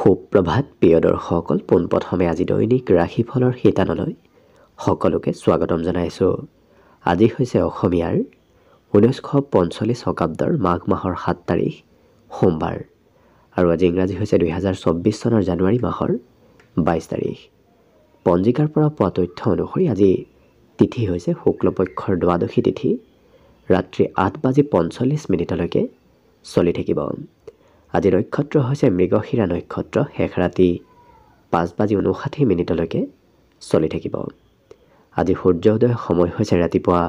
সুপ্ৰভাত প্ৰিয় দৰ্শকসকল পোনপ্ৰথমে আজি দৈনিক ৰাশিফলৰ শিতানলৈ সকলোকে স্বাগতম জনাইছোঁ। আজি হৈছে অসমীয়াৰ ঊনৈছশ পঞ্চল্লিছ শকাব্দৰ মাঘ মাহৰ সাত তাৰিখ সোমবাৰ। আৰু আজি ইংৰাজী হৈছে দুহেজাৰ চৌব্বিছ চনৰ জানুৱাৰী মাহৰ বাইছ তাৰিখ। পঞ্জিকাৰ পৰা পোৱা তথ্য অনুসৰি আজি তিথি হৈছে শুক্লপক্ষৰ দ্বাদশী তিথি। ৰাত্ৰি আঠ বাজি পঞ্চল্লিছ মিনিটলৈকে চলি থাকিব। আজি নক্ষত্ৰ হৈছে মৃগশিৰা নক্ষত্ৰ শেষ ৰাতি। পাঁচ বাজি ঊনষাঠি মিনিটলৈকে চলি থাকিব। আজি সূৰ্য উদয়ৰ সময় হৈছে ৰাতিপুৱা।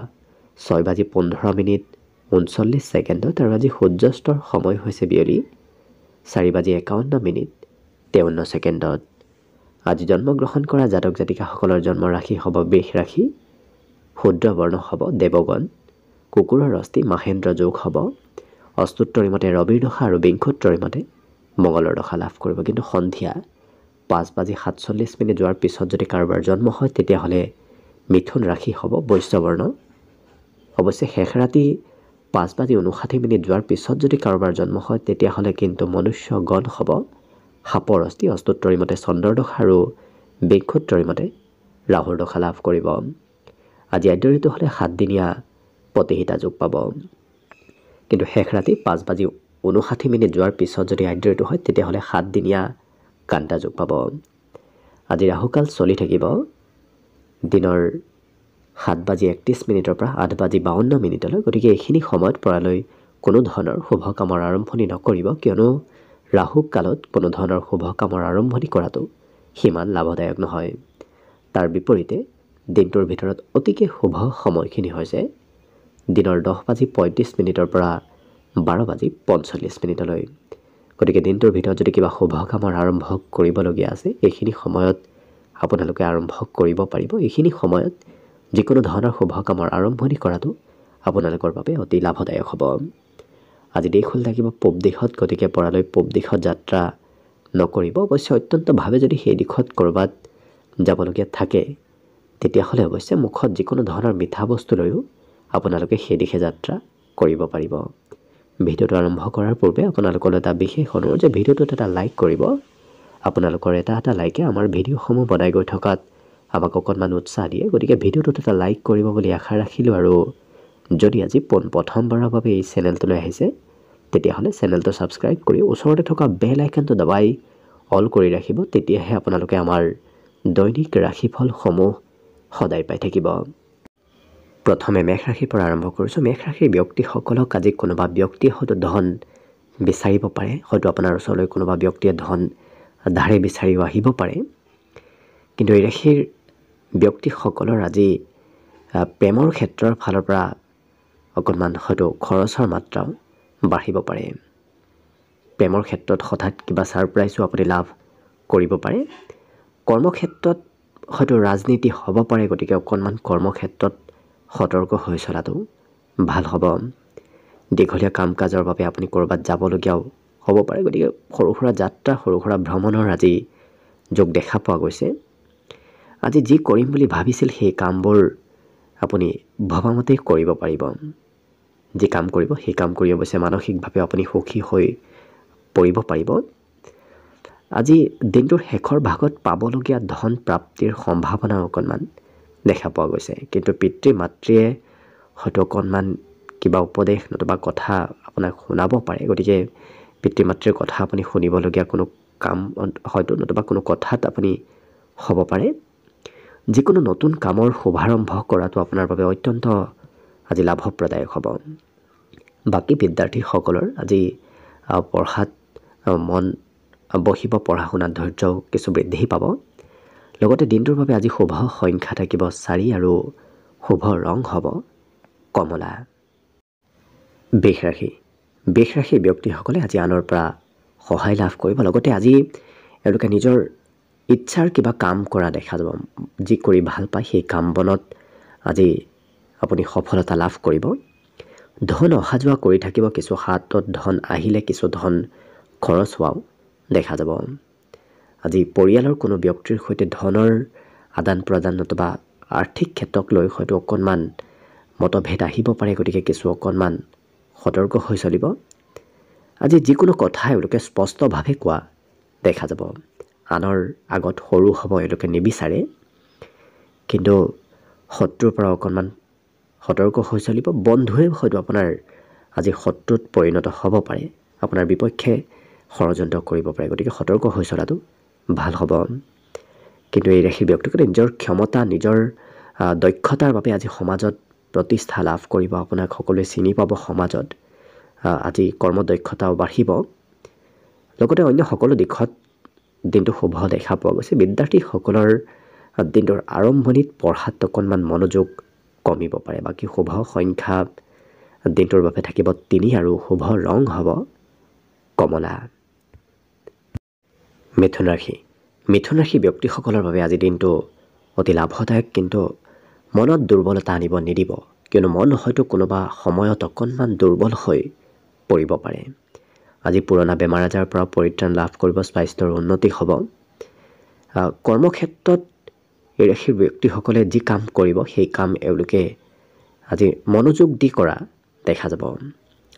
ছয় বাজি পোন্ধৰ মিনিট ঊনচল্লিছ ছেকেণ্ডত আৰু আজি সূৰ্যাস্তৰ সময় হৈছে বিয়লি চাৰি বাজি একাৱন্ন মিনিট তেৱন্ন ছেকেণ্ডত। আজি জন্মগ্ৰহণ কৰা জাতক জাতিকাসকলৰ জন্ম ৰাশি হ'ব ৰাশি শুদ্ৰ বৰ্ণ হ'ব দেৱগণ কুকুৰৰ অস্থি মাহেন্দ্ৰ যোগ হ'ব অস্তুত্তৰী মতে ৰবিৰ দশা আৰু বিংশোত্তৰী মতে মঙলৰ দশা লাভ কৰিব। কিন্তু সন্ধিয়া পাঁচ বাজি সাতচল্লিছ মিনিট যোৱাৰ পিছত যদি কাৰোবাৰ জন্ম হয় তেতিয়াহ'লে মিথুন ৰাশি হ'ব বৈশ্যবৰ্ণ। অৱশ্যে শেষ ৰাতি পাঁচ বাজি ঊনষাঠি মিনিট যোৱাৰ পিছত যদি কাৰোবাৰ জন্ম হয় তেতিয়াহ'লে কিন্তু মনুষ্য গণ হ'ব। সাপৰ অস্থি অস্তুত্তৰী মতে চন্দ্ৰৰ দশা আৰু বিংশোত্তৰী মতে ৰাহুৰ দশা লাভ কৰিব। আজি আদ্য ঋতু হ'লে সাতদিনীয়া প্ৰতিহিতা যোগ পাব। কিন্তু শেষ ৰাতি পাঁচ বাজি ঊনষাঠি মিনিট যোৱাৰ পিছত যদি আদ্য হয়, তেতিয়াহ'লে সাতদিনীয়া কান্তা যোগ পাব। আজি ৰাহুকাল চলি থাকিব। দিনৰ সাত বাজি একত্ৰিছ মিনিটৰ পৰা আঠ বাজি বাৱন্ন মিনিটলৈ, গতিকে এইখিনি সময়ত পৰালৈ কোনো ধৰণৰ শুভ কামৰ আৰম্ভণি নকৰিব কিয়নো ৰাহু কালত কোনো ধৰণৰ শুভ কামৰ আৰম্ভণি কৰাটো সিমান লাভদায়ক নহয়। তাৰ বিপৰীতে দিনটোৰ ভিতৰত অতিকে শুভ সময়খিনি হৈছে দিনৰ দহ বাজি পঁয়ত্ৰিছ মিনিটৰ পৰা বাৰ বাজি পঞ্চল্লিছ মিনিটলৈ। গতিকে দিনটোৰ ভিতৰত যদি কিবা শুভ কামৰ আৰম্ভ কৰিবলগীয়া আছে এইখিনি সময়ত আপোনালোকে আৰম্ভ কৰিব পাৰিব। এইখিনি সময়ত যিকোনো ধৰণৰ শুভ কামৰ আৰম্ভণি কৰাটো আপোনালোকৰ বাবে অতি লাভদায়ক হ'ব। আজি দেশ হ'ল থাকিব পূব দিশত গতিকে পৰালৈ পূব দিশত যাত্ৰা নকৰিব। অৱশ্যে অত্যন্তভাৱে যদি সেই দিশত ক'ৰবাত যাবলগীয়া থাকে তেতিয়াহ'লে অৱশ্যে মুখত যিকোনো ধৰণৰ মিঠা বস্তু লৈও আপোনালোকে সেই দিশে যাত্ৰা কৰিব পাৰিব। ভিডিঅ'টো আৰম্ভ কৰাৰ পূৰ্বে আপোনালোকলৈ এটা বিশেষ অনুৰোধ যে ভিডিঅ'টোত এটা লাইক কৰিব। আপোনালোকৰ এটা এটা লাইকে আমাৰ ভিডিঅ'সমূহ বনাই গৈ থকাত আমাক অকণমান উৎসাহ দিয়ে। গতিকে ভিডিঅ'টোত এটা লাইক কৰিব বুলি আশা ৰাখিলোঁ আৰু যদি আজি পোন প্ৰথমবাৰৰ বাবে এই চেনেলটোলৈ আহিছে, তেতিয়াহ'লে চেনেলটো ছাবস্ক্ৰাইব কৰি ওচৰতে থকা বেল আইকনটো দবাই অল কৰি ৰাখিব। তেতিয়াহে আপোনালোকে আমাৰ দৈনিক ৰাশিফলসমূহ সদায় পাই থাকিব। প্ৰথমে মেঘ ৰাশিৰ পৰা আৰম্ভ কৰিছোঁ মেঘ ৰাশিৰ ব্যক্তিসকলক আজি কোনোবা ব্যক্তিয়ে হয়তো ধন বিচাৰিব পাৰে হয়তো আপোনাৰ ওচৰলৈ কোনোবা ব্যক্তিয়ে ধন ধাৰে বিচাৰিও আহিব পাৰে। কিন্তু এই ৰাশিৰ ব্যক্তিসকলৰ আজি প্ৰেমৰ ক্ষেত্ৰৰ ফালৰ পৰা অকণমান হয়তো খৰচৰ মাত্ৰাও বাঢ়িব পাৰে। প্ৰেমৰ ক্ষেত্ৰত হঠাৎ কিবা ছাৰপ্ৰাইজো আপুনি লাভ কৰিব পাৰে। কৰ্মক্ষেত্ৰত হয়তো ৰাজনীতি হ'ব পাৰে গতিকে অকণমান কৰ্মক্ষেত্ৰত সতৰ্ক হৈ চলাটো ভাল হ'ব। দীঘলীয়া কাম কাজৰ বাবে আপুনি ক'ৰবাত যাবলগীয়াও হ'ব পাৰে। গতিকে সৰু সুৰা যাত্ৰা সৰু সুৰা ভ্ৰমণৰ আজি যোগ দেখা পোৱা গৈছে। আজি যি কৰিম বুলি ভাবিছিল সেই কামবোৰ আপুনি ভবামতেই কৰিব পাৰিব। যি কাম কৰিব সেই কাম কৰি অৱশ্যে মানসিকভাৱে আপুনি সুখী হৈ পৰিব পাৰিব। আজি দিনটোৰ শেষৰ ভাগত পাবলগীয়া ধন প্ৰাপ্তিৰ সম্ভাৱনা অকণমান দেখা পোৱা গৈছে। কিন্তু পিতৃ মাতৃয়ে হয়তো অকণমান কিবা উপদেশ নতুবা কথা আপোনাক শুনাব পাৰে। গতিকে পিতৃ মাতৃৰ কথা আপুনি শুনিবলগীয়া কোনো কাম হয়তো নতুবা কোনো কথাত আপুনি হ'ব পাৰে। যিকোনো নতুন কামৰ শুভাৰম্ভ কৰাটো আপোনাৰ বাবে অত্যন্ত আজি লাভপ্ৰদায়ক হ'ব। বাকী বিদ্যাৰ্থীসকলৰ আজি পঢ়াত মন বহিব পঢ়া শুনাত ধৈৰ্যও কিছু বৃদ্ধি পাব। লগতে দিনটোৰ বাবে আজি শুভ সংখ্যা থাকিব চাৰি আৰু শুভ ৰং হ'ব। কমলা। বেশ ৰাশি বেশ ৰাশিৰ ব্যক্তিসকলে আজি আনৰ পৰা সহায় লাভ কৰিব। লগতে আজি এওঁলোকে নিজৰ ইচ্ছাৰ কিবা কাম কৰা দেখা যাব। যি কৰি ভাল পায় সেই কাম বনত আজি আপুনি সফলতা লাভ কৰিব। ধন অহা যোৱা কৰি থাকিব। কিছু হাতত ধন আহিলে কিছু ধন খৰচ হোৱাও দেখা যাব। আজি পৰিয়ালৰ কোনো ব্যক্তিৰ সৈতে ধনৰ আদান প্ৰদান নতুবা আৰ্থিক ক্ষেত্ৰক লৈ হয়তো অকণমান মতভেদ আহিব পাৰে গতিকে কিছু অকণমান সতৰ্ক হৈ চলিব। আজি যিকোনো কথা এওঁলোকে স্পষ্টভাৱে কোৱা দেখা যাব। আনৰ আগত সৰু হ'ব এওঁলোকে নিবিচাৰে। কিন্তু শত্ৰুৰ পৰা অকণমান সতৰ্ক হৈ চলিব। বন্ধুৱে হয়তো আপোনাৰ আজি শত্ৰুত পৰিণত হ'ব পাৰে। আপোনাৰ বিপক্ষে ষড়যন্ত্ৰ কৰিব পাৰে। গতিকে সতৰ্ক হৈ চলাটো ভাল হ'ব। কিন্তু এই ৰাশিৰ ব্যক্তিগতে নিজৰ ক্ষমতা নিজৰ দক্ষতাৰ বাবে আজি সমাজত প্ৰতিষ্ঠা লাভ কৰিব আপোনাক সকলোৱে চিনি পাব সমাজত। আজি কৰ্মদক্ষতাও বাঢ়িব। লগতে অন্য সকলো দিশত দিনটো শুভ দেখা পোৱা গৈছে। বিদ্যাৰ্থীসকলৰ দিনটোৰ আৰম্ভণিত পঢ়াত অকণমান মনোযোগ কমিব পাৰে। বাকী শুভ সংখ্যা দিনটোৰ বাবে থাকিব তিনি আৰু শুভ ৰং হ'ব কমলা। মিথুন ৰাশি মিথুন ৰাশি ব্যক্তিসকলৰ বাবে আজি দিনটো অতি লাভদায়ক কিন্তু মনত দুৰ্বলতা আনিব নিদিব কিয়নো মন হয়তো কোনোবা সময়ত অকণমান দুৰ্বল হৈ পৰিব পাৰে। আজি পুৰণা বেমাৰ আজাৰৰ পৰা পৰিত্ৰাণ লাভ কৰিব স্বাস্থ্যৰ উন্নতি হ'ব। কৰ্মক্ষেত্ৰত এই ৰাশিৰ ব্যক্তিসকলে যি কাম কৰিব সেই কাম এওঁলোকে আজি মনোযোগ দি কৰা দেখা যাব।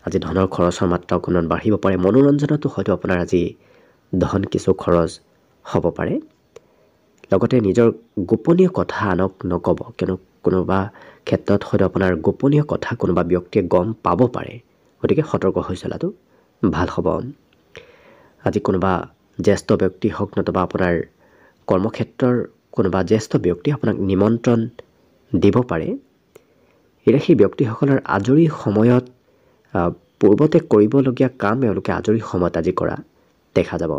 আজি ধনৰ খৰচৰ মাত্ৰা অকণমান বাঢ়িব পাৰে। মনোৰঞ্জনতো হয়তো আপোনাৰ আজি ধন কিছু খৰচ হ'ব পাৰে। লগতে নিজৰ গোপনীয় কথা আনক নক'ব, কিয়নো কোনোবা ক্ষেত্ৰত হয়তো আপোনাৰ গোপনীয় কথা কোনোবা ব্যক্তিয়ে গম পাব পাৰে। গতিকে সতৰ্ক হৈ চলাটো ভালো হ'ব। আজি কোনোবা জ্যেষ্ঠ ব্যক্তি হওক নতুবা আপোনাৰ কৰ্মক্ষেত্ৰৰ কোনোবা জ্যেষ্ঠ ব্যক্তিয়ে আপোনাক নিমন্ত্ৰণ দিব পাৰে এতিয়া সেই ব্যক্তিসকলৰ আজৰি সময়ত পূৰ্বতে কৰিবলগীয়া কাম এওঁলোকে আজৰি সময়ত আজি কৰা দেখা যাব।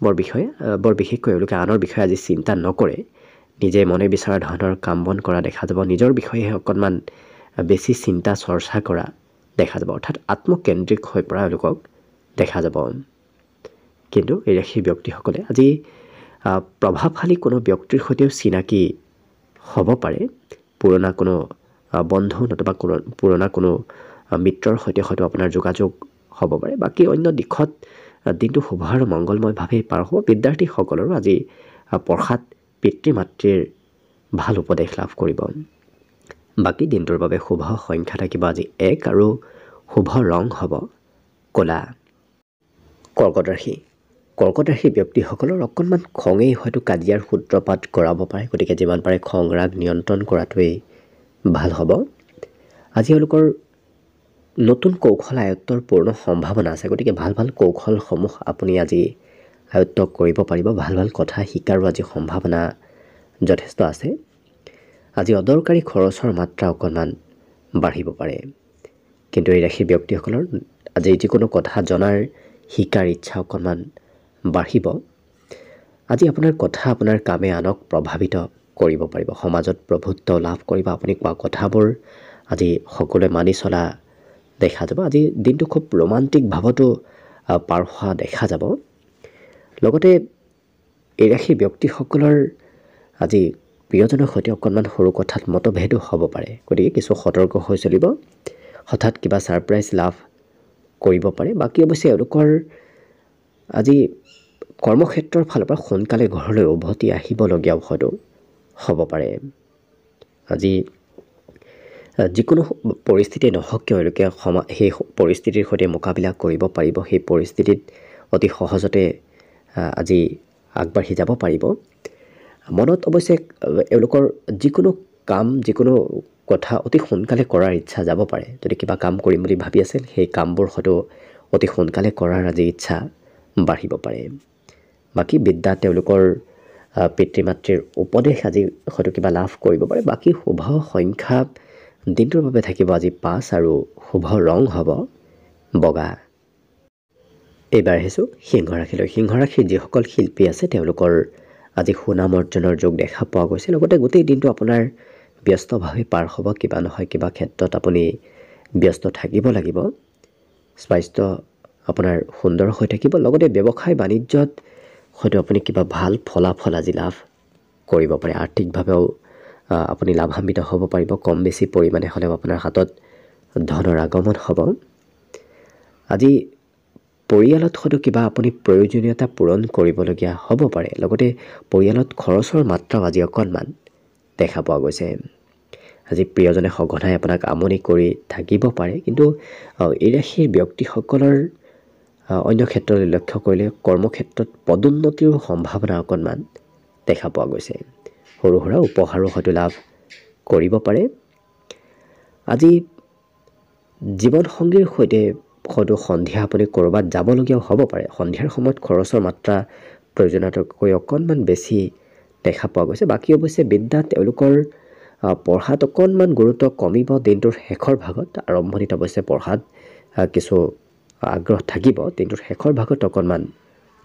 বৰ বিষয়ে বৰ বিশেষকৈ এওঁলোকে আনৰ বিষয়ে আজি চিন্তা নকৰে। নিজে মনে বিচৰা ধৰণৰ কাম বন কৰা দেখা যাব নিজৰ বিষয়েহে অকণমান বেছি চিন্তা চৰ্চা কৰা দেখা যাব অৰ্থাৎ আত্মকেন্দ্ৰিক হৈ পৰা এওঁলোকক দেখা যাব। কিন্তু এই ৰাশিৰ ব্যক্তিসকলে আজি প্ৰভাৱশালী কোনো ব্যক্তিৰ সৈতেও চিনাকি হ'ব পাৰে। পুৰণা কোনো বন্ধু নতুবা কোনো পুৰণা কোনো মিত্ৰৰ সৈতে হয়তো আপোনাৰ যোগাযোগ হ'ব পাৰে। বাকী অন্য দিশত দিনটো শুভ আৰু মংগলময়ভাৱেই পাৰ হ'ব। বিদ্যাৰ্থীসকলৰো আজি পঢ়াত পিতৃ মাতৃৰ ভাল উপদেশ লাভ কৰিব। বাকী দিনটোৰ বাবে শুভ সংখ্যা থাকিব আজি এক আৰু শুভ ৰং হ'ব ক'লা। কৰ্কট ৰাশি কৰ্কট ৰাশি ব্যক্তিসকলৰ অকণমান খঙেই হয়তো কাজিয়াৰ সূত্ৰপাত কৰাব পাৰে গতিকে যিমান পাৰে খং ৰাগ নিয়ন্ত্ৰণ কৰাটোৱেই ভাল হ'ব। আজি এওঁলোকৰ নতুন কৌশল আয়ত্তৰ পূৰ্ণ সম্ভাৱনা আছে। গতিকে ভাল ভাল কৌশলসমূহ আপুনি আজি আয়ত্ব কৰিব পাৰিব। ভাল ভাল কথা শিকাৰো আজি সম্ভাৱনা যথেষ্ট আছে। আজি অদৰকাৰী খৰচৰ মাত্ৰা অকণমান বাঢ়িব পাৰে। কিন্তু এই ৰাশিৰ ব্যক্তিসকলৰ আজি যিকোনো কথা জনাৰ শিকাৰ ইচ্ছা অকণমান বাঢ়িব। আজি আপোনাৰ কথা আপোনাৰ কামে আনক প্ৰভাৱিত কৰিব পাৰিব। সমাজত প্ৰভুত্ব লাভ কৰিব। আপুনি কোৱা কথাবোৰ আজি সকলোৱে মানি চলা দেখা যাব। আজি দিনটো খুব ৰোমান্টিক ভাৱতো পাৰ হোৱা দেখা যাব। লগতে এই ৰাশি ব্যক্তিসকলৰ আজি প্ৰিয়জনৰ সৈতে অকণমান সৰু কথাত মতভেদো হ'ব পাৰে। গতিকে কিছু সতৰ্ক হৈ চলিব। হঠাৎ কিবা ছাৰপ্ৰাইজ লাভ কৰিব পাৰে। বাকী অৱশ্যে এওঁলোকৰ আজি কৰ্মক্ষেত্ৰৰ ফালৰ পৰা সোনকালে ঘৰলৈ উভতি আহিবলগীয়াও হয়তো হ'ব পাৰে। আজি যিকোনো পৰিস্থিতি নহওক কিয় এওঁলোকে সমা সেই পৰিস্থিতিৰ সৈতে মোকাবিলা কৰিব পাৰিব সেই পৰিস্থিতিত অতি সহজতে আজি আগবাঢ়ি যাব পাৰিব। মনত অৱশ্যে এওঁলোকৰ যিকোনো কাম যিকোনো কথা অতি সোনকালে কৰাৰ ইচ্ছা যাব পাৰে। যদি কিবা কাম কৰিম বুলি ভাবি আছিল সেই কামবোৰ হয়তো অতি সোনকালে কৰাৰ আজি ইচ্ছা বাঢ়িব পাৰে। বাকী বিদ্যা তেওঁলোকৰ পিতৃ মাতৃৰ উপদেশ আজি হয়তো কিবা লাভ কৰিব পাৰে। বাকী শুভ সংখ্যা দিনটোৰ বাবে থাকিব আজি পাঁচ আৰু শুভ ৰং হ'ব বগা। এইবাৰ আহিছোঁ সিংহ ৰাশিলৈ সিংহ ৰাশিৰ যিসকল শিল্পী আছে তেওঁলোকৰ আজি সুনাম অৰ্জনৰ যোগ দেখা পোৱা গৈছে। লগতে গোটেই দিনটো আপোনাৰ ব্যস্তভাৱে পাৰ হ'ব কিবা নহয় কিবা ক্ষেত্ৰত আপুনি ব্যস্ত থাকিব লাগিব। স্বাস্থ্য আপোনাৰ সুন্দৰ হৈ থাকিব। লগতে ব্যৱসায় বাণিজ্যত হয়তো আপুনি কিবা ভাল ফলাফল আজি লাভ কৰিব পাৰে। আৰ্থিকভাৱেও আপুনি লাভান্বিত হ'ব পাৰিব। কম বেছি পৰিমাণে হ'লেও আপোনাৰ হাতত ধনৰ আগমন হ'ব। আজি পৰিয়ালত হয়তো কিবা আপুনি প্ৰয়োজনীয়তা পূৰণ কৰিবলগীয়া হ'ব পাৰে। লগতে পৰিয়ালত খৰচৰ মাত্ৰাও আজি অকণমান দেখা পোৱা গৈছে। আজি প্ৰিয়জনে সঘনাই আপোনাক আমনি কৰি থাকিব পাৰে। কিন্তু এই ৰাশিৰ ব্যক্তিসকলৰ অন্য ক্ষেত্ৰলৈ লক্ষ্য কৰিলে কৰ্মক্ষেত্ৰত পদোন্নতিৰো সম্ভাৱনা অকণমান দেখা পোৱা গৈছে। সৰু সুৰা উপহাৰো হয়তো লাভ কৰিব পাৰে। আজি জীৱনসংগীৰ সৈতে হয়তো সন্ধিয়া আপুনি ক'ৰবাত যাবলগীয়াও হ'ব পাৰে। সন্ধিয়াৰ সময়ত খৰচৰ মাত্ৰা প্ৰয়োজনীয়তাতকৈ অকণমান বেছি দেখা পোৱা গৈছে। বাকী অৱশ্যে বিদ্যা তেওঁলোকৰ পঢ়াত অকণমান গুৰুত্ব কমিব। দিনটোৰ শেষৰ ভাগত আৰম্ভণিত অৱশ্যে পঢ়াত কিছু আগ্ৰহ থাকিব। দিনটোৰ শেষৰ ভাগত অকণমান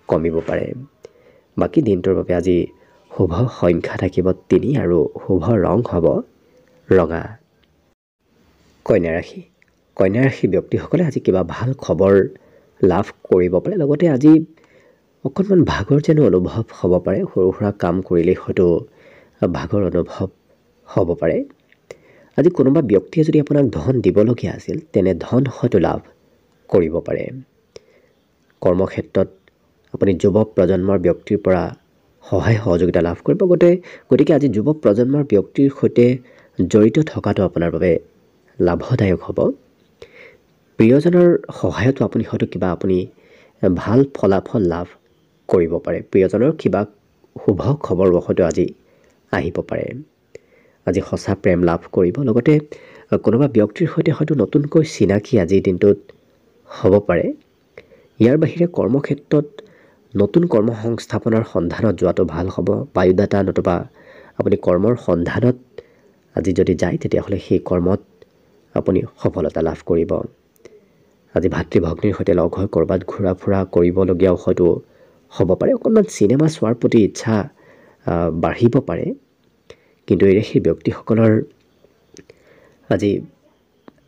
কমিব পাৰে। বাকী দিনটোৰ বাবে আজি শুভ সংখ্যা থাকিব তিনি আৰু শুভ ৰং হ'ব ৰঙা। কন্যা ৰাশি কন্যা ৰাশি ব্যক্তিসকলে আজি কিবা ভাল খবৰ লাভ কৰিব পাৰে লগতে আজি অকণমান ভাগৰ যেন অনুভৱ হ'ব পাৰে সৰু সুৰা কাম কৰিলেই হয়তো ভাগৰ অনুভৱ হ'ব পাৰে। আজি কোনোবা ব্যক্তিয়ে যদি আপোনাক ধন দিবলগীয়া আছিল তেনে ধন হয়তো লাভ কৰিব পাৰে। কৰ্মক্ষেত্ৰত আপুনি যুৱ প্ৰজন্মৰ ব্যক্তিৰ পৰা সহায় সহযোগিতা লাভ কৰিব। গতিকে গতিকে আজি যুৱ প্ৰজন্মৰ ব্যক্তিৰ সৈতে জড়িত থকাটো আপোনাৰ বাবে লাভদায়ক হ'ব। প্ৰিয়জনৰ সহায়তো আপুনি হয়তো কিবা আপুনি ভাল ফলাফল লাভ কৰিব পাৰে। প্ৰিয়জনৰ কিবা শুভ খবৰ হয়তো আজি আহিব পাৰে। আজি সঁচা প্ৰেম লাভ কৰিব। লগতে কোনোবা ব্যক্তিৰ সৈতে হয়তো নতুনকৈ চিনাকি আজিৰ দিনটোত হ'ব পাৰে। ইয়াৰ বাহিৰে কৰ্মক্ষেত্ৰত নতুন কৰ্ম সংস্থাপনৰ সন্ধানত যোৱাটো ভাল হ'ব। বায়ুদাতা নতুবা আপুনি কৰ্মৰ সন্ধানত আজি যদি যায় তেতিয়াহ'লে সেই কৰ্মত আপুনি সফলতা লাভ কৰিব। আজি ভাতৃ ভগ্নীৰ সৈতে লগ হৈ ক'ৰবাত ঘূৰা ফুৰা কৰিবলগীয়াও হয়তো হ'ব পাৰে। অকণমান চিনেমা চোৱাৰ প্ৰতি ইচ্ছা বাঢ়িব পাৰে। কিন্তু এই সেই ব্যক্তিসকলৰ আজি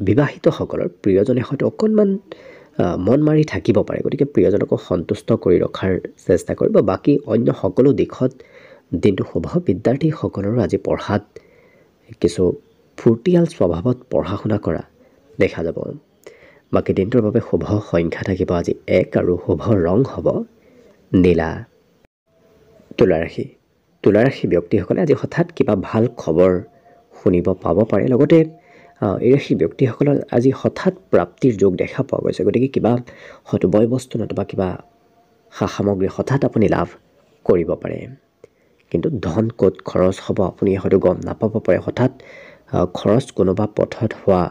বিবাহিতসকলৰ প্ৰিয়জনে হয়তো অকণমান মন মাৰি থাকিব পাৰে। গতিকে প্ৰিয়জনকো সন্তুষ্ট কৰি ৰখাৰ চেষ্টা কৰিব। বাকী অন্য সকলো দিশত দিনটো শুভ। বিদ্যাৰ্থীসকলৰো আজি পঢ়াত কিছু ফূৰ্তিয়াল স্বভাৱত পঢ়া শুনা কৰা দেখা যাব। বাকী দিনটোৰ বাবে শুভ সংখ্যা থাকিব। আজি এক আৰু শুভ ৰং হ'ব নীলা। তুলা ৰাশি তুলা ৰাশি ব্যক্তিসকলে আজি হঠাৎ কিবা ভাল খবৰ শুনিব পাব পাৰে। লগতে এই ৰাশি ব্যক্তিসকলৰ আজি হঠাৎ প্ৰাপ্তিৰ যোগ দেখা পোৱা গৈছে। গতিকে কিবা হয়তো বয় বস্তু নতুবা কিবা সা সামগ্ৰী হঠাৎ আপুনি লাভ কৰিব পাৰে। কিন্তু ধন ক'ত খৰচ হ'ব আপুনি হয়তো গম নাপাব পাৰে। হঠাৎ খৰচ কোনোবা পথত হোৱা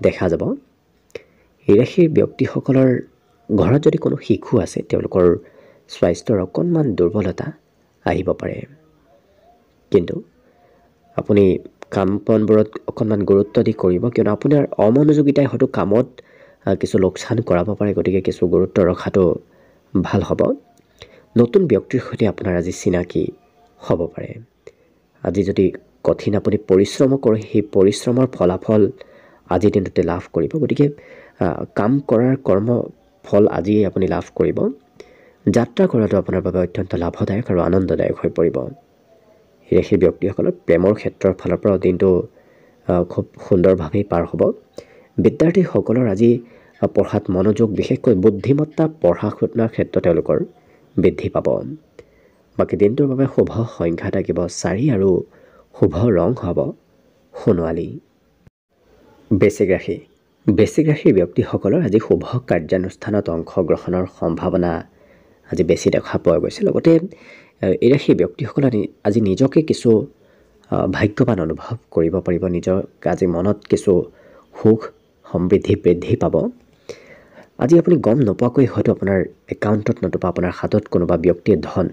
দেখা যাব। এই ৰাশিৰ ব্যক্তিসকলৰ ঘৰত যদি কোনো শিশু আছে তেওঁলোকৰ স্বাস্থ্যৰ অকণমান দুৰ্বলতা আহিব পাৰে। কিন্তু আপুনি কাম বনবোৰত অকণমান গুৰুত্ব দি কৰিব কিয়নো আপোনাৰ অমনোযোগিতাই হয়তো কামত কিছু লোকচান কৰাব পাৰে গতিকে কিছু গুৰুত্ব ৰখাটো ভাল হ'ব। নতুন ব্যক্তিৰ সৈতে আপোনাৰ আজি চিনাকি হ'ব পাৰে। আজি যদি কঠিন আপুনি পৰিশ্ৰমো কৰে সেই পৰিশ্ৰমৰ ফলাফল আজিৰ দিনটোতে লাভ কৰিব। গতিকে কাম কৰাৰ কৰ্ম ফল আজিয়ে আপুনি লাভ কৰিব। যাত্ৰা কৰাটো আপোনাৰ বাবে অত্যন্ত লাভদায়ক আৰু আনন্দদায়ক হৈ পৰিব। সেই ব্যক্তিসকলৰ প্ৰেমৰ ক্ষেত্ৰৰ ফালৰ পৰাও দিনটো খুব সুন্দৰভাৱেই পাৰ হ'ব। বিদ্যাৰ্থীসকলৰ আজি পঢ়াত মনোযোগ বিশেষকৈ বুদ্ধিমত্তা পঢ়া শুনাৰ ক্ষেত্ৰত তেওঁলোকৰ বৃদ্ধি পাব। বাকী দিনটোৰ বাবে শুভ সংখ্যা থাকিব চাৰি আৰু শুভ ৰং হ'ব সোণোৱালী। বৃশ্চিক ৰাশি। বৃশ্চিক ৰাশিৰ ব্যক্তিসকলৰ আজি শুভ কাৰ্যানুষ্ঠানত অংশগ্ৰহণৰ সম্ভাৱনা আজি বেছি দেখা পোৱা গৈছে। লগতে এই ৰাশিৰ ব্যক্তিসকলে আজি- নিজকে কিছু ভাগ্যৱান অনুভৱ কৰিব পাৰিব নিজৰ আজি মনত কিছু সুখ সমৃদ্ধি বৃদ্ধি পাব। আজি আপুনি গম নোপোৱাকৈ হয়তো আপোনাৰ একাউণ্টত নতুবা আপোনাৰ হাতত কোনোবা ব্যক্তিয়ে ধন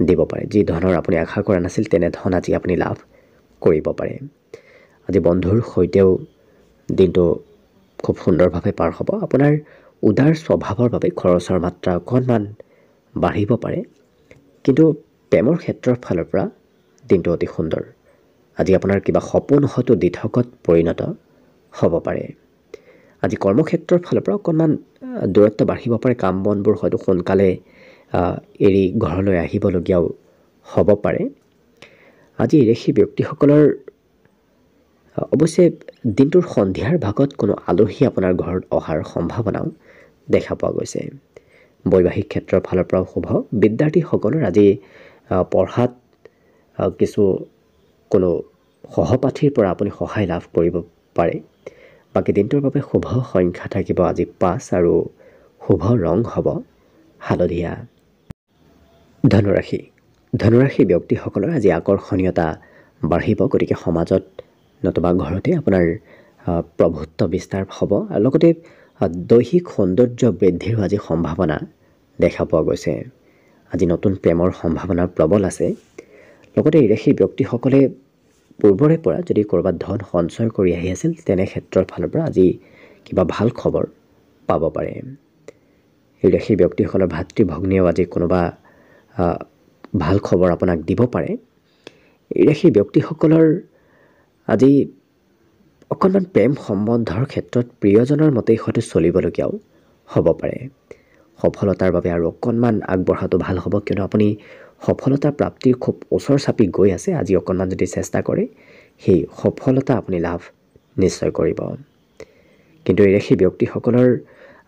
দিব পাৰে যি ধনৰ আপুনি আশা কৰা নাছিল তেনে ধন আজি আপুনি লাভ কৰিব পাৰে। আজি বন্ধুৰ সৈতেও দিনটো খুব সুন্দৰভাৱে পাৰ হ'ব। আপোনাৰ উদাৰ স্বভাৱৰ বাবে খৰচৰ মাত্ৰা অকণমান বাঢ়িব পাৰে। কিন্তু প্ৰেমৰ ক্ষেত্ৰৰ ফালৰ পৰা দিনটো অতি সুন্দৰ। আজি আপোনাৰ কিবা সপোন হয়তো দিঠকত পৰিণত হ'ব পাৰে। আজি কৰ্মক্ষেত্ৰৰ ফালৰ পৰা অকণমান দূৰত্ব বাঢ়িব পাৰে। কাম বনবোৰ হয়তো সোনকালে এৰি ঘৰলৈ আহিবলগীয়াও হ'ব পাৰে। আজি ঋষি ব্যক্তিসকলৰ অৱশ্যে দিনটোৰ সন্ধিয়াৰ ভাগত কোনো আলহী আপোনাৰ ঘৰত অহাৰ সম্ভাৱনাও দেখা পোৱা গৈছে। বৈবাহিক ক্ষেত্ৰৰ ফালৰ পৰাও শুভ। বিদ্যাৰ্থীসকলৰ আজি পঢ়াত কিছু কোনো সহপাঠীৰ পৰা আপুনি সহায় লাভ কৰিব পাৰে। বাকী দিনটোৰ বাবে শুভ সংখ্যা থাকিব আজি পাঁচ আৰু শুভ ৰং হ'ব হালধীয়া। ধনুৰাশি। ধনুৰাশি ব্যক্তিসকলৰ আজি আকৰ্ষণীয়তা বাঢ়িব গতিকে সমাজত নতুবা ঘৰতে আপোনাৰ প্ৰভুত্ব বিস্তাৰ হ'ব আৰু লগতে দৈহিক সৌন্দৰ্য বৃদ্ধিৰো আজি সম্ভাৱনা দেখা পোৱা গৈছে। আজি নতুন প্ৰেমৰ সম্ভাৱনা প্ৰবল আছে। লগতে এই ৰাশিৰ ব্যক্তিসকলে পূৰ্বৰে পৰা যদি ক'ৰবাত ধন সঞ্চয় কৰি আহি আছিল তেনে ক্ষেত্ৰৰ ফালৰ পৰা আজি কিবা ভাল খবৰ পাব পাৰে। এই ৰাশিৰ ব্যক্তিসকলৰ ভাতৃ ভগ্নীয়েও আজি কোনোবা ভাল খবৰ আপোনাক দিব পাৰে। এই ৰাশিৰ ব্যক্তিসকলৰ আজি অকণমান প্ৰেম সম্বন্ধৰ ক্ষেত্ৰত প্ৰিয়জনৰ মতেই হয়তো চলিবলগীয়াও হ'ব পাৰে। সফলতাৰ বাবে আৰু অকণমান আগবঢ়াটো ভাল হ'ব। কিয়নো আপুনি সফলতা প্ৰাপ্তিৰ খুব ওচৰ চাপি গৈ আছে। আজি অকণমান যদি চেষ্টা কৰে সেই সফলতা আপুনি লাভ নিশ্চয় কৰিব। কিন্তু এই ৰাশি ব্যক্তিসকলৰ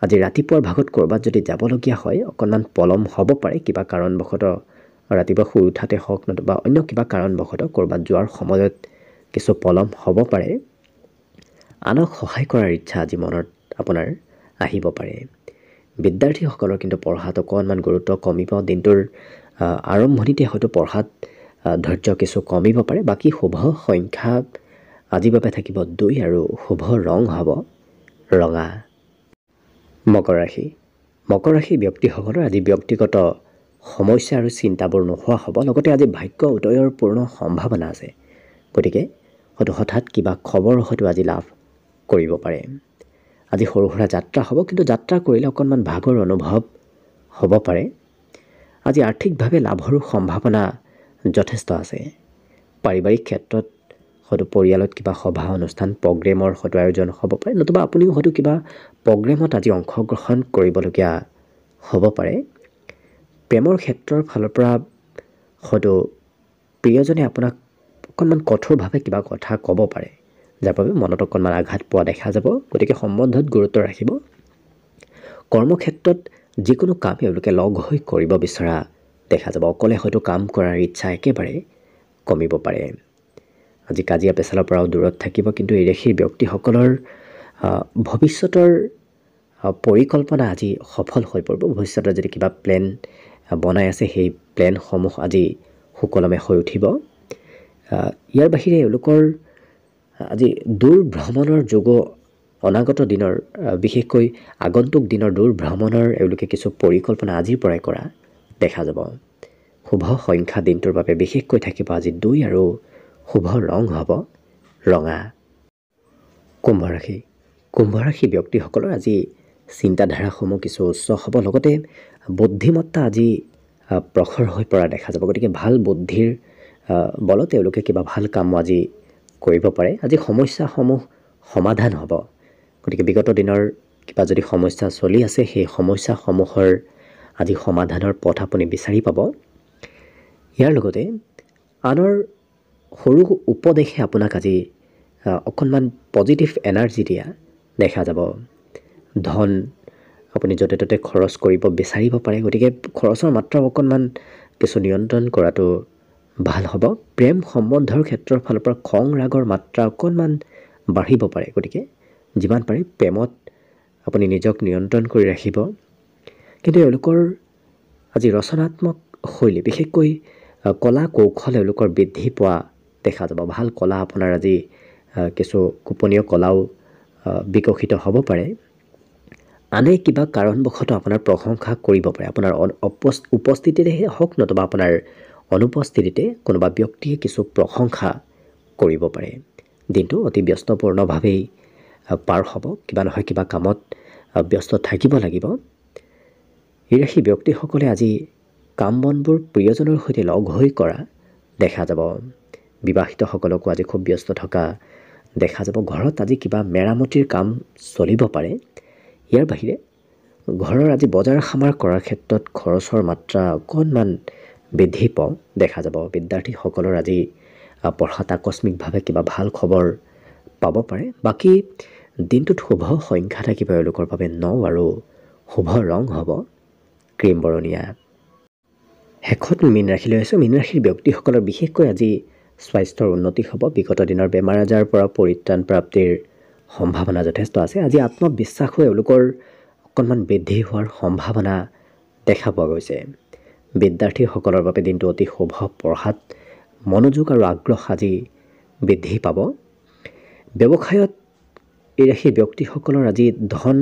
আজি ৰাতিপুৱাৰ ভাগত ক'ৰবাত যদি যাবলগীয়া হয় অকণমান পলম হ'ব পাৰে। কিবা কাৰণবশতঃ ৰাতিপুৱা শুই উঠাতে হওক নতুবা অন্য কিবা কাৰণবশতঃ ক'ৰবাত যোৱাৰ সময়ত কিছু পলম হ'ব পাৰে। আনক সহায় কৰাৰ ইচ্ছা আজি মনত আপোনাৰ আহিব পাৰে। বিদ্যাৰ্থীসকলৰ কিন্তু পঢ়াত অকণমান গুৰুত্ব কমিব। দিনটোৰ আৰম্ভণিতে হয়তো পঢ়াত ধৈৰ্য কিছু কমিব পাৰে। বাকী শুভ সংখ্যা আজিৰ বাবে থাকিব দুই আৰু শুভ ৰং হ'ব ৰঙা। মকৰ ৰাশি। মকৰ ৰাশি ব্যক্তিসকলৰ আজি ব্যক্তিগত সমস্যা আৰু চিন্তাবোৰ নোহোৱা হ'ব। লগতে আজি ভাগ্য উদয়ৰ পূৰ্ণ সম্ভাৱনা আছে। গতিকে হয়তো হঠাৎ কিবা খবৰ হয়তো আজি লাভ কৰিব পাৰে। আজি সৰু সুৰা যাত্ৰা হ'ব কিন্তু যাত্ৰা কৰিলে অকণমান ভাগৰ অনুভৱ হ'ব পাৰে। আজি আৰ্থিকভাৱে লাভৰো সম্ভাৱনা যথেষ্ট আছে। পাৰিবাৰিক ক্ষেত্ৰত হয়তো পৰিয়ালত কিবা সভা অনুষ্ঠান প্ৰগ্ৰেমৰ হয়তো আয়োজন হ'ব পাৰে নতুবা আপুনিও হয়তো কিবা প্ৰগ্ৰেমত আজি অংশগ্ৰহণ কৰিবলগীয়া হ'ব পাৰে। প্ৰেমৰ ক্ষেত্ৰৰ ফালৰ পৰা হয়তো প্ৰিয়জনে আপোনাক অকণমান কঠোৰভাৱে কিবা কথা ক'ব পাৰে। যাৰ বাবে মনত অকণমান আঘাত পোৱা দেখা যাব গতিকে সম্বন্ধত গুৰুত্ব ৰাখিব। কৰ্মক্ষেত্ৰত যিকোনো কাম এওঁলোকে লগ হৈ কৰিব বিচৰা। দেখা যাব অকলে হয়তো কাম কৰাৰ ইচ্ছা একেবাৰে কমিব পাৰে। আজি কাজিয়া পেচালৰ পৰাও দূৰত থাকিব কিন্তু এই ৰেখীৰ ব্যক্তিসকলৰ ভৱিষ্যতৰ পৰিকল্পনা আজি সফল হৈ পৰিব। ভৱিষ্যতৰ যদি কিবা প্লেন বনাই আছে সেই প্লেনসমূহ আজি সুকলমে হৈ উঠিব। ইয়াৰ বাহিৰে এওঁলোকৰ আজি দূৰ ভ্ৰমণৰ যোগ অনাগত দিনৰ বিশেষকৈ আগন্তুক দিনৰ দূৰ ভ্ৰমণৰ এওঁলোকে কিছু পৰিকল্পনা আজিৰ পৰাই কৰা দেখা যাব। শুভ সংখ্যা দিনটোৰ বাবে বিশেষকৈ থাকিব আজি দুই আৰু শুভ ৰং হ'ব ৰঙা। কুম্ভ ৰাশি কুম্ভ ৰাশি ব্যক্তিসকলৰ আজি চিন্তাধাৰাসমূহ কিছু উচ্চ হ'ব। লগতে বুদ্ধিমত্তা আজি প্ৰখৰ হৈ পৰা দেখা যাব। গতিকে ভাল বুদ্ধিৰ বলত তেওঁলোকে কিবা ভাল কাম আজি কৰিব পাৰে। আজি সমস্যাসমূহ সমাধান হ'ব। গতিকে বিগত দিনৰ কিবা যদি সমস্যা চলি আছে সেই সমস্যাসমূহৰ আজি সমাধানৰ পথ আপুনি বিচাৰি পাব। ইয়াৰ লগতে আনৰ সৰু উপদেশে আপোনাক আজি অকণমান পজিটিভ এনাৰ্জি দিয়া দেখা যাব। ধন আপুনি য'তে ত'তে খৰচ কৰিব বিচাৰিব পাৰে। গতিকে খৰচৰ মাত্ৰা অকণমান কিছু নিয়ন্ত্ৰণ কৰাটো ভাল হ'ব। প্ৰেম সম্বন্ধৰ ক্ষেত্ৰৰ ফালৰ পৰা খং ৰাগৰ মাত্ৰা অকণমান বাঢ়িব পাৰে। গতিকে যিমান পাৰে প্ৰেমত আপুনি নিজক নিয়ন্ত্ৰণ কৰি ৰাখিব। কিন্তু এওঁলোকৰ আজি ৰচনাত্মক শৈলী বিশেষকৈ কলা কৌশল এওঁলোকৰ বৃদ্ধি পোৱা দেখা যাব। ভাল কলা আপোনাৰ আজি কিছু গোপনীয় কলাও বিকশিত হ'ব পাৰে। আনে কিবা কাৰণবশতঃ আপোনাৰ প্ৰশংসা কৰিব পাৰে। আপোনাৰ উপস্থিতিতেহে হওক নতুবা আপোনাৰ অনুপস্থিতিতে কোনোবা ব্যক্তিয়ে কিছু প্ৰশংসা কৰিব পাৰে। দিনটো অতি ব্যস্তপূৰ্ণভাৱেই পাৰ হ'ব। কিবা নহয় কিবা কামত ব্যস্ত থাকিব লাগিব। এই ৰাশি ব্যক্তিসকলে আজি কাম বনবোৰ প্ৰিয়জনৰ সৈতে লগ হৈ কৰা দেখা যাব। বিবাহিতসকলকো আজি খুব ব্যস্ত থকা দেখা যাব। ঘৰত আজি কিবা মেৰামতিৰ কাম চলিব পাৰে। ইয়াৰ বাহিৰে ঘৰৰ আজি বজাৰ সামাৰ কৰাৰ ক্ষেত্ৰত খৰচৰ মাত্ৰা অকণমান বৃদ্ধি পাওঁ দেখা যাব। বিদ্যাৰ্থীসকলৰ আজি পঢ়াত আকস্মিকভাৱে কিবা ভাল খবৰ পাব পাৰে। বাকী দিনটোত শুভ সংখ্যা থাকিব এওঁলোকৰ বাবে ন আৰু শুভ ৰং হ'ব। ক্ৰীম বৰণীয়া। শেষত মীন ৰাশি লৈ আছোঁ মীন ৰাশিৰ ব্যক্তিসকলৰ বিশেষকৈ আজি স্বাস্থ্যৰ উন্নতি হ'ব। বিগত দিনৰ বেমাৰ আজাৰৰ পৰা পৰিত্ৰাণ প্ৰাপ্তিৰ সম্ভাৱনা যথেষ্ট আছে। আজি আত্মবিশ্বাসো এওঁলোকৰ অকণমান বৃদ্ধি হোৱাৰ সম্ভাৱনা দেখা পোৱা গৈছে। বিদ্যাৰ্থীসকলৰ বাবে দিনটো অতি শুভ পঢ়াত মনোযোগ আৰু আগ্ৰহ আজি বৃদ্ধি পাব। ব্যৱসায়ত এই ৰাশি ব্যক্তিসকলৰ আজি ধন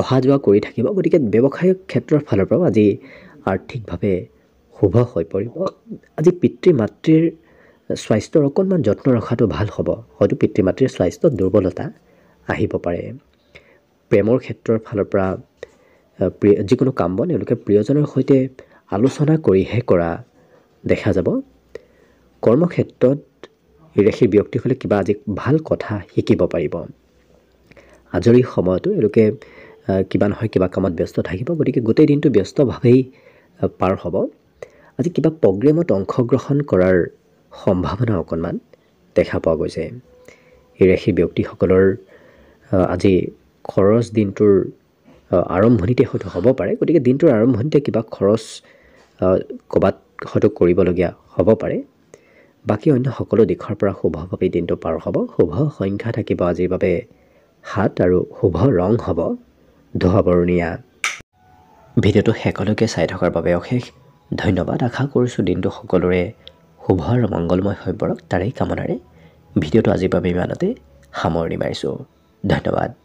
অহা যোৱা কৰি থাকিব। গতিকে ব্যৱসায়িক ক্ষেত্ৰৰ ফালৰ পৰাও আজি আৰ্থিকভাৱে শুভ হৈ পৰিব। আজি পিতৃ মাতৃৰ স্বাস্থ্যৰ অকণমান যত্ন ৰখাটো ভাল হ'ব। হয়তো পিতৃ মাতৃৰ স্বাস্থ্যত দুৰ্বলতা আহিব পাৰে। প্ৰেমৰ ক্ষেত্ৰৰ ফালৰ পৰা প্ৰিয় যিকোনো কাম বন এওঁলোকে প্ৰিয়জনৰ সৈতে আলোচনা কৰিহে কৰা দেখা যাব। কৰ্মক্ষেত্ৰত ৰাশিৰ ব্যক্তিসকলে কিবা আজি ভাল কথা শিকিব পাৰিব। আজৰি সময়তো এওঁলোকে কিবা নহয় কিবা কামত ব্যস্ত থাকিব গতিকে গোটেই দিনটো ব্যস্তভাৱেই পাৰ হ'ব। আজি কিবা প্ৰগ্ৰেমত অংশগ্ৰহণ কৰাৰ সম্ভাৱনা অকণমান দেখা পোৱা গৈছে। এই ৰাশিৰ ব্যক্তিসকলৰ আজি খৰচ দিনটোৰ আৰম্ভণিতে হয়তো হ'ব পাৰে। গতিকে দিনটোৰ আৰম্ভণিতে কিবা খৰচ ক'ৰবাত হয়তো কৰিবলগীয়া হ'ব পাৰে। বাকী অন্য সকলো দিশৰ পৰা শুভভাৱে দিনটো পাৰ হ'ব। শুভ সংখ্যা থাকিব আজিৰ বাবে সাত আৰু শুভ ৰং হ'ব। ধোৱা বৰণীয়া ভিডিঅ'টো শেষলৈকে চাই থকাৰ বাবে অশেষ ধন্যবাদ। আশা কৰিছোঁ দিনটো সকলোৰে শুভ আৰু মংগলময় হৈ পৰক। তাৰেই কামনাৰে ভিডিঅ'টো আজিৰ বাবে ইমানতে সামৰণি মাৰিছোঁ। ধন্যবাদ।